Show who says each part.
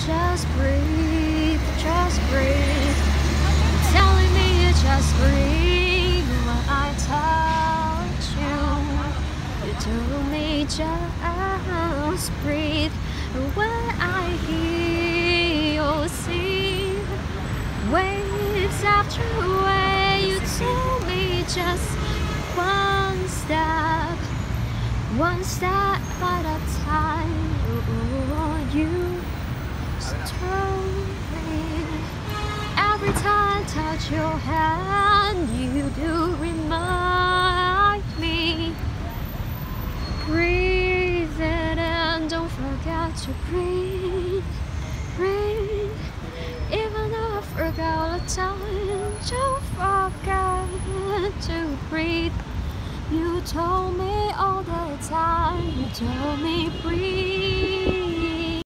Speaker 1: Just breathe, just breathe. Telling me you just breathe when I touch you. You told me just breathe when I hear you sing. Waves after wave, you told me just one step, one step at a time. Touch your hand, you do remind me. Breathe it in, don't forget to breathe, breathe. Even though I forgot all the time, don't forget to breathe. You told me all the time, you told me breathe.